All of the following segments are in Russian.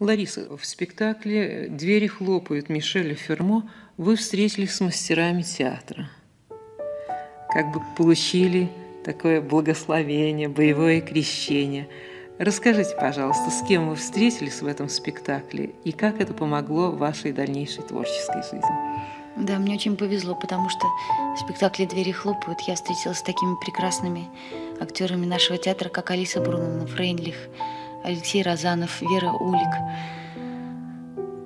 Лариса, в спектакле «Двери хлопают» Мишеля Фермо вы встретились с мастерами театра. Как бы получили такое благословение, боевое крещение. Расскажите, пожалуйста, с кем вы встретились в этом спектакле и как это помогло вашей дальнейшей творческой жизни? Да, мне очень повезло, потому что в спектакле «Двери хлопают» я встретилась с такими прекрасными актерами нашего театра, как Алиса Бруновна Фрейндлих, Алексей Розанов, Вера Улик.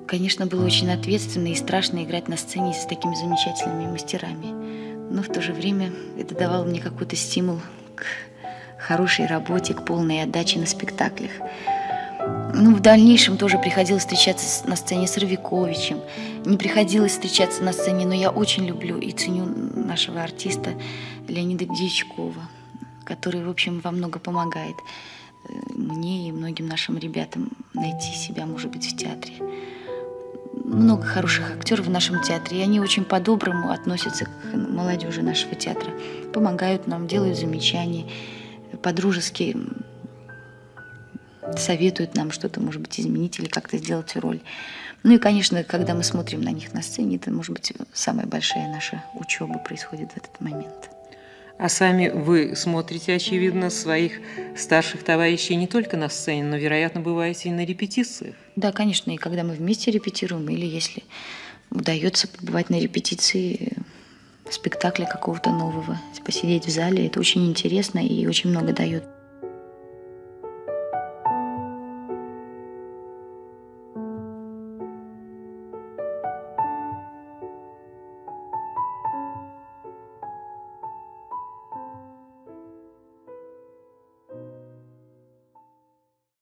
Конечно, было очень ответственно и страшно играть на сцене с такими замечательными мастерами. Но в то же время это давало мне какой-то стимул к хорошей работе, к полной отдаче на спектаклях. Ну, в дальнейшем тоже приходилось встречаться на сцене с Равиковичем. Не приходилось встречаться на сцене, но я очень люблю и ценю нашего артиста Леонида Дьячкова, который, в общем, во много помогает мне и многим нашим ребятам найти себя, может быть, в театре. Много хороших актеров в нашем театре, и они очень по-доброму относятся к молодежи нашего театра. Помогают нам, делают замечания, по-дружески советуют нам что-то, может быть, изменить или как-то сделать роль. Ну и, конечно, когда мы смотрим на них на сцене, это, может быть, самая большая наша учеба происходит в этот момент. А сами вы смотрите, очевидно, своих старших товарищей не только на сцене, но, вероятно, бываете и на репетициях. Да, конечно, и когда мы вместе репетируем, или если удается побывать на репетиции спектакля какого-то нового, посидеть в зале, это очень интересно и очень много дает.